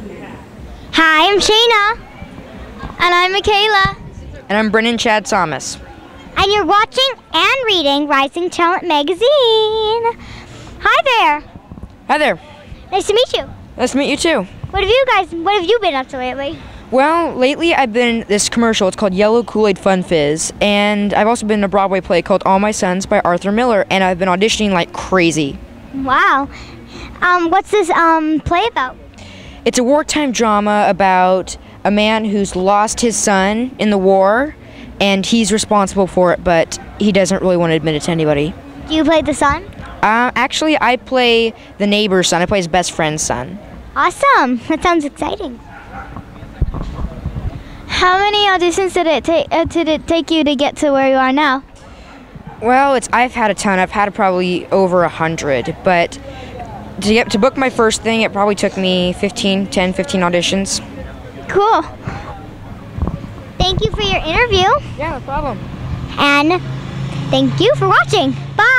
Hi, I'm Shayna. And I'm Mikayla. And I'm Brendan Chadd Thomas. And you're watching and reading Rising Talent Magazine. Hi there. Hi there. Nice to meet you. Nice to meet you too. What have you guys, what have you been up to lately? Well, lately I've been in this commercial. It's called Yellow Kool-Aid Fun Fizz, and I've also been in a Broadway play called All My Sons by Arthur Miller, and I've been auditioning like crazy. Wow. Um, what's this um play about? It's a wartime drama about a man who's lost his son in the war, and he's responsible for it, but he doesn't really want to admit it to anybody. Do you play the son? Uh, actually, I play the neighbor's son. I play his best friend's son. Awesome. That sounds exciting. How many auditions did it take? Uh, did it take you to get to where you are now? Well, it's I've had a ton. I've had probably over a hundred, but to get to book my first thing, it probably took me 15, 10, 15 auditions. Cool. Thank you for your interview. Yeah, no problem. And thank you for watching. Bye.